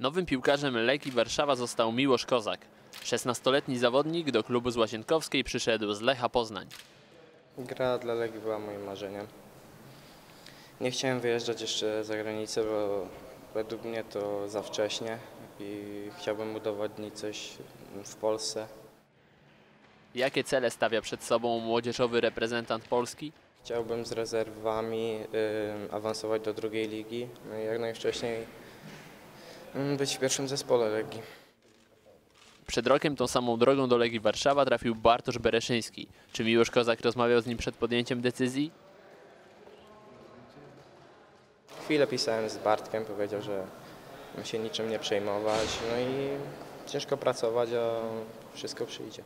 Nowym piłkarzem Legii Warszawa został Miłosz Kozak. 16-letni zawodnik do klubu z Łazienkowskiej przyszedł z Lecha Poznań. Gra dla Legii była moim marzeniem. Nie chciałem wyjeżdżać jeszcze za granicę, bo według mnie to za wcześnie i chciałbym udowodnić coś w Polsce. Jakie cele stawia przed sobą młodzieżowy reprezentant Polski? Chciałbym z rezerwami y, awansować do drugiej ligi no jak najwcześniej być w pierwszym zespole Legii. Przed rokiem tą samą drogą do Legii Warszawa trafił Bartosz Bereszyński. Czy Miłosz Kozak rozmawiał z nim przed podjęciem decyzji? Chwilę pisałem z Bartkiem, powiedział, że się niczym nie przejmować, no i ciężko pracować, a wszystko przyjdzie.